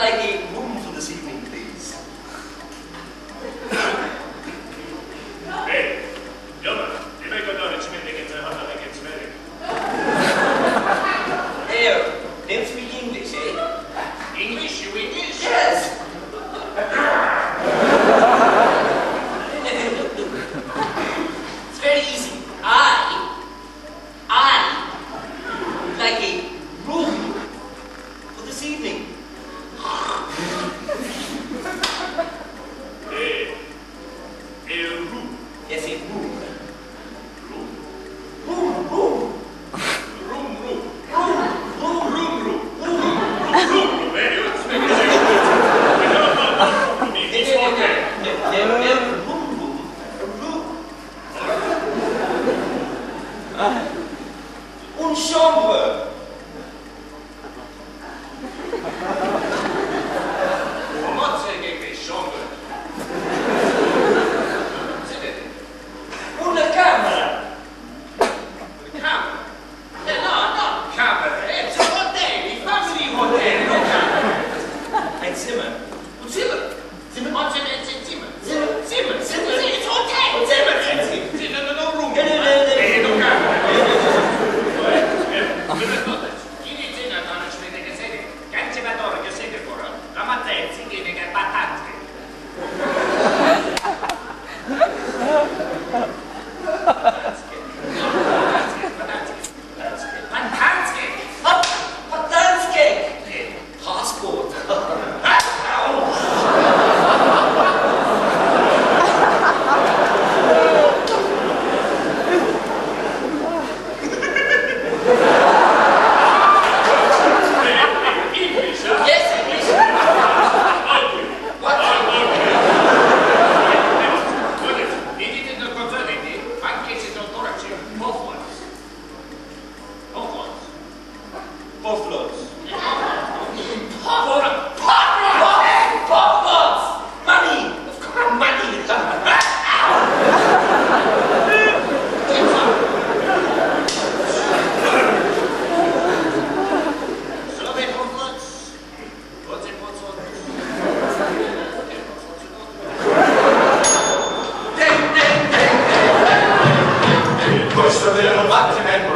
like a room for this evening, please? Hey, Yama, you may go down and you make it, I'm not making it, There, don't speak English, eh? English, you English? Yes! it's very easy. I, I, like a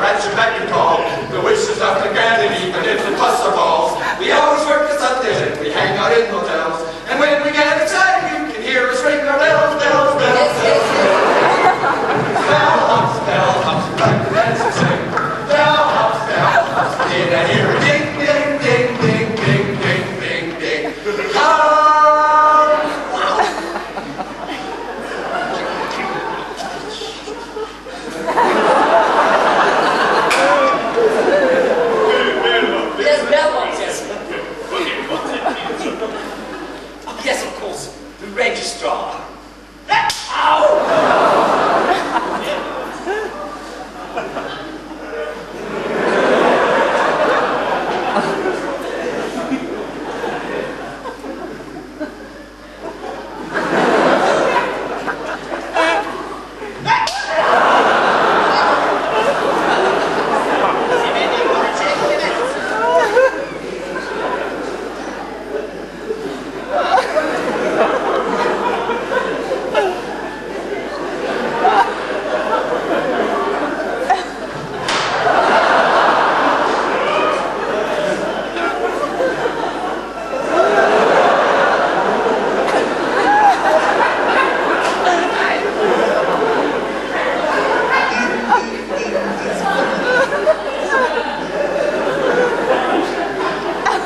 button and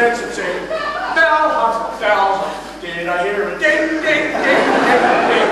dance and sing, bell, bell, did I hear a ding, ding, ding, ding, ding?